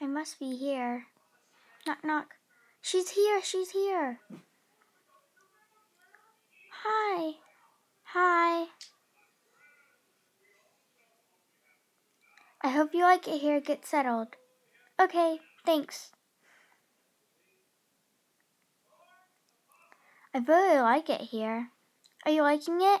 I must be here. Knock, knock. She's here, she's here. Hi. Hi. I hope you like it here. Get settled. Okay, thanks. I really like it here. Are you liking it?